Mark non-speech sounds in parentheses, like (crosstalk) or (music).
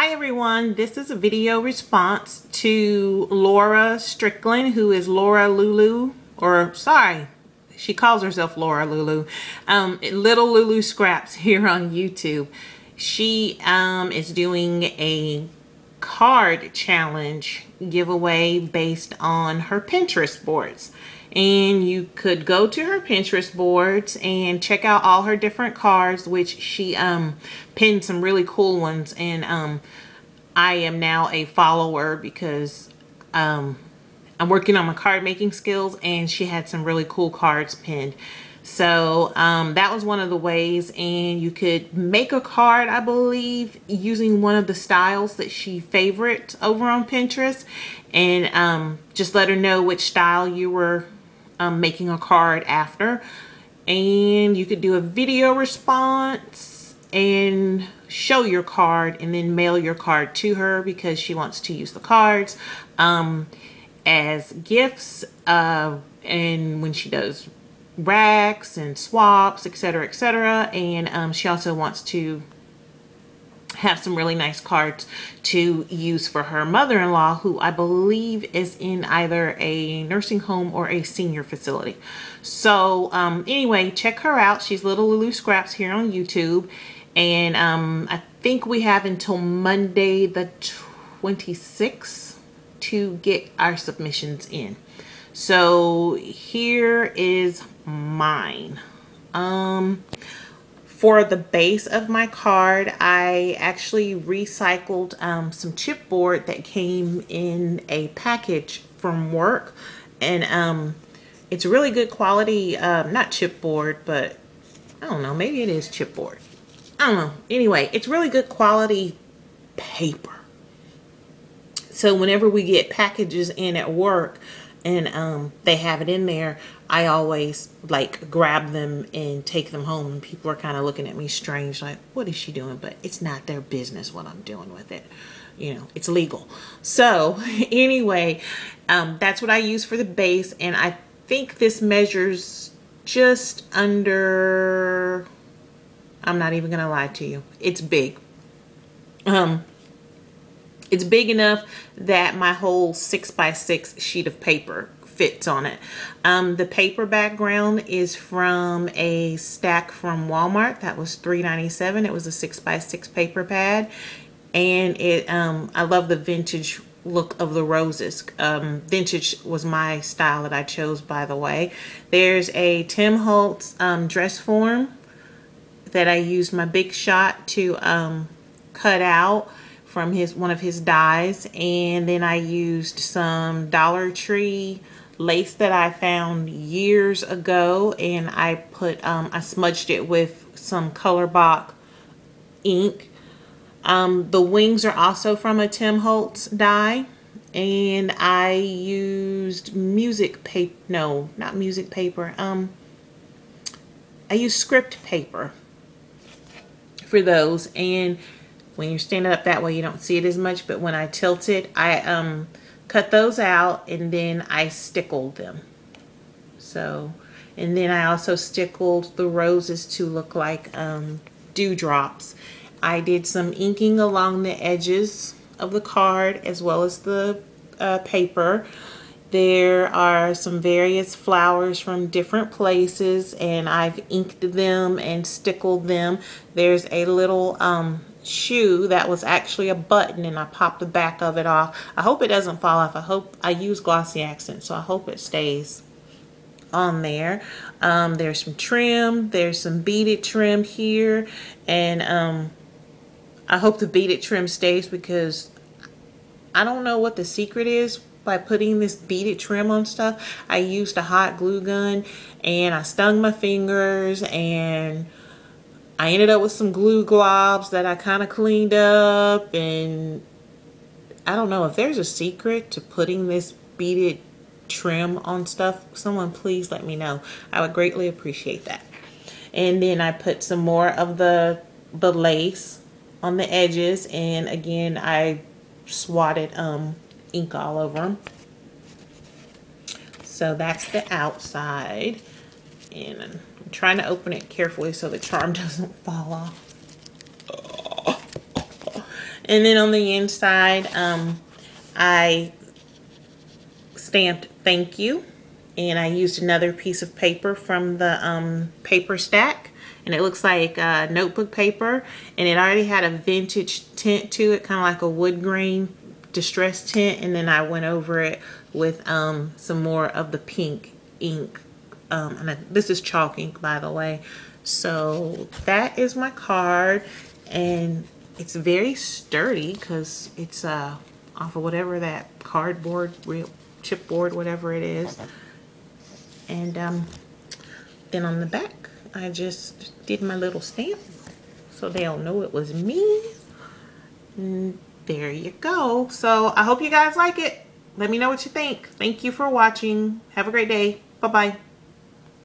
Hi everyone, this is a video response to Laura Strickland, who is Laura Lulu, or sorry, she calls herself Laura Lulu, um, Little Lulu Scraps here on YouTube. She um, is doing a card challenge giveaway based on her Pinterest boards and you could go to her Pinterest boards and check out all her different cards which she um pinned some really cool ones. And um I am now a follower because um I'm working on my card making skills and she had some really cool cards pinned. So um, that was one of the ways. And you could make a card I believe using one of the styles that she favorite over on Pinterest. And um, just let her know which style you were um, making a card after. And you could do a video response and show your card and then mail your card to her because she wants to use the cards um, as gifts. Uh, and when she does RAKs and swaps, etc., etc. And um, she also wants to have some really nice cards to use for her mother-in-law who I believe is in either a nursing home or a senior facility. So um, anyway, check her out. She's Little Lulu Scraps here on YouTube. And um, I think we have until Monday the 26th to get our submissions in. So here is mine. Um, for the base of my card, I actually recycled um, some chipboard that came in a package from work. And um, it's really good quality, um, not chipboard, but I don't know, maybe it is chipboard. I don't know. Anyway, it's really good quality paper. So whenever we get packages in at work, and um, they have it in there, I always like grab them and take them home. And people are kind of looking at me strange, like, what is she doing? But it's not their business what I'm doing with it. You know, it's legal. So (laughs) anyway, um, that's what I use for the base. And I think this measures just under, I'm not even to lie to you. It's big. Um, it's big enough that my whole six by six sheet of paper fits on it. Um, the paper background is from a stack from Walmart. That was $3.97. It was a six by six paper pad. And it, um, I love the vintage look of the roses. Um, vintage was my style that I chose, by the way. There's a Tim Holtz um, dress form that I used my Big Shot to um, cut out from his one of his dies and then I used some Dollar Tree lace that I found years ago. And I put um, I smudged it with some ColorBox ink. Um, the wings are also from a Tim Holtz die and I used music paper no not music paper um I used script paper for those. And when you're standing up that way, you don't see it as much, but when I tilt it, I um, cut those out and then I stickled them. So, and then I also stickled the roses to look like um, dewdrops. I did some inking along the edges of the card as well as the uh, paper. There are some various flowers from different places and I've inked them and stickled them. There's a little um, shoe that was actually a button and I popped the back of it off. I hope it doesn't fall off. I hope I use glossy accent so I hope it stays on there. Um, there's some trim. There's some beaded trim here and um, I hope the beaded trim stays because I don't know what the secret is by putting this beaded trim on stuff. I used a hot glue gun and I stung my fingers and I ended up with some glue globs that I kind of cleaned up and I don't know if there's a secret to putting this beaded trim on stuff. Someone please let me know. I would greatly appreciate that. And then I put some more of the, the lace on the edges and again I swatted um, ink all over them. So that's the outside and I'm trying to open it carefully so the charm (laughs) doesn't fall off. And then on the inside, um, I stamped thank you. And I used another piece of paper from the um, paper stack. And it looks like uh, notebook paper. And it already had a vintage tint to it, kind of like a wood grain distress tint. And then I went over it with um, some more of the pink ink. Um, and I, this is chalk ink, by the way. So that is my card. And it's very sturdy because it's uh, off of whatever that cardboard, chipboard, whatever it is. And um, then on the back, I just did my little stamp so they'll know it was me. And there you go. So I hope you guys like it. Let me know what you think. Thank you for watching. Have a great day. Bye-bye.